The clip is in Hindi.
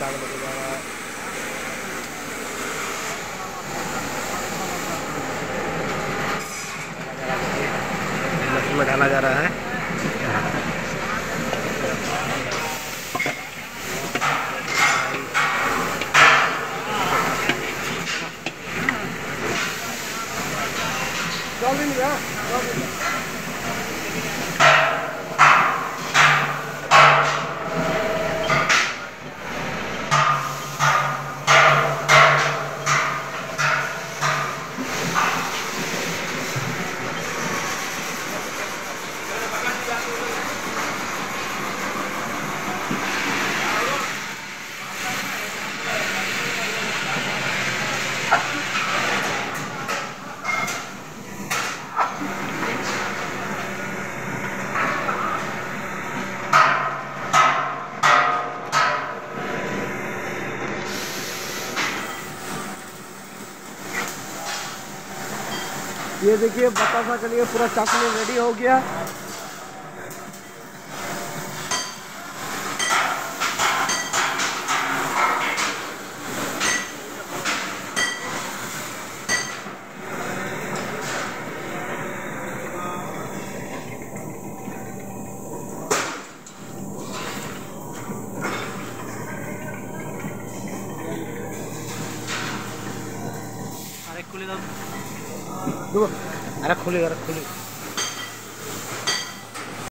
होने जा रहा है मशीन में डाला जा रहा है। चल नहीं ये देखिए बतासा के लिए पूरा चाकू रेडी हो गया। अरे खुले अरे खुलेगा।